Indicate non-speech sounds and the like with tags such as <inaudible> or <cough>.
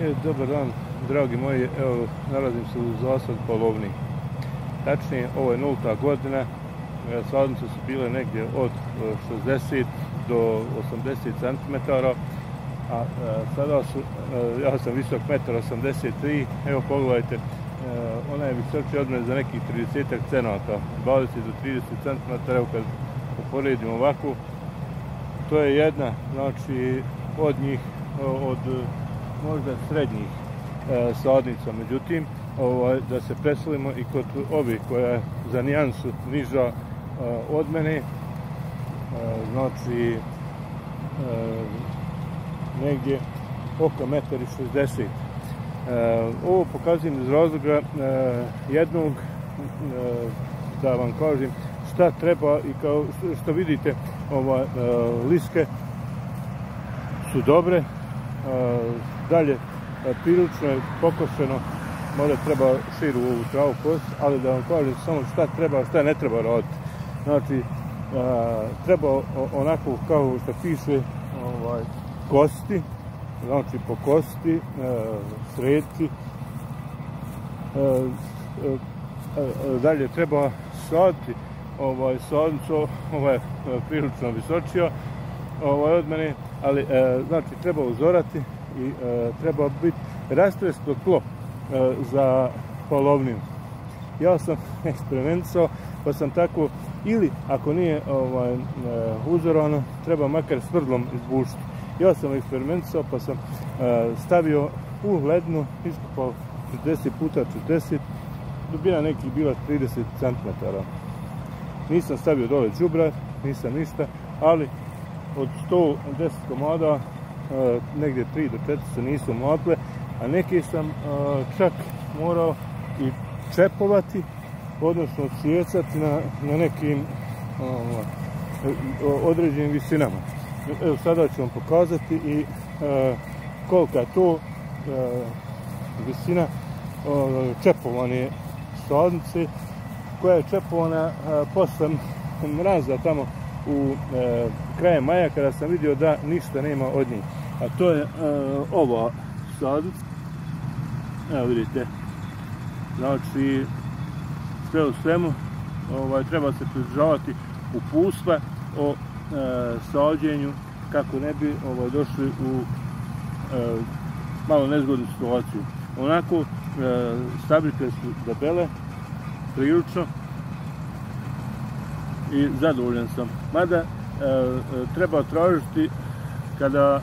E, dobar dan, dragi moji, evo, nalazim se u zasad polovni. Tačnije, ovo je nulta godina, e, sadnice su bile negdje od e, 60 do 80 cm, a a sada su, e, ja sam visok 1,83 m, evo pogledajte, ona je visočija od mene za nekih 30 cm, 20 do 30 cm, evo kad uporedim ovako, to je jedna, znači, od njih, od možda srednjih e, sadnica. Međutim, ovaj, da se preselimo i kod ovih koja je za nijansu niža e, od mene, e, znači e, negdje oko 1,60 m. E, ovo pokazujem iz razloga e, jednog, e, da vam kažem, šta treba i kao što vidite, ova, e, liske su dobre, dalje prilično je pokošeno. Možda treba širu ovu travu kost ali da vam kažem samo šta treba šta ne treba raditi. Znači treba onako kao što piše ovaj, kosti znači po kosti e dalje treba saditi ovaj sadnicu ovaj prilično visočija ovaj od mene ali e, znači treba uzorati i e, treba biti rastresno tlo e, za polovniju. Ja sam <laughs> eksperimentisao, pa sam tako, ili ako nije ovaj, e, uzorano, treba makar svrdlom izbušiti. Ja sam eksperimentisao, pa sam e, stavio u lednu, iskupao 40 puta 40, dubina nekih bila 30 cm. Nisam stavio dole džubra, nisam ništa, ali od 110 komada e, negdje 3 do 4 se nisu mlatle, a neki sam e, čak morao i čepovati, odnosno sjecati na, na nekim e, određenim visinama. Evo sada ću vam pokazati i e, kolika je to e, visina e, čepovane sadnice koja je čepovana posle mraza tamo u e, kraje maja kada sam vidio da ništa nema od njih. A to je e, ova sadic. Evo vidite. Znači, sve u svemu, ovaj, treba se pridržavati u o e, sađenju kako ne bi ovaj, došli u e, malo nezgodnu situaciju. Onako, e, stabljike su debele, prilično, i zadovoljan sam. Mada e, e treba tražiti kada